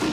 You